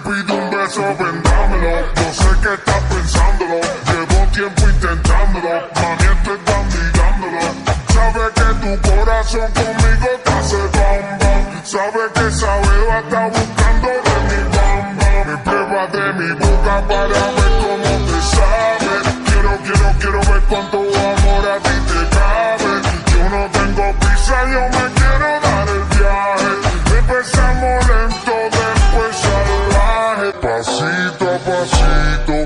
pido un beso, vendámelo. No sé qué estás pensándolo, llevo tiempo intentándolo. Mami, esto está mirándolo. Sabe que tu corazón conmigo te hace bam bam. Que esa beba está buscando de mi bam bam. Mi prueba de mi boca para ver cómo te sabe. Quiero, quiero, quiero ver cuánto amo. pasito a pasito.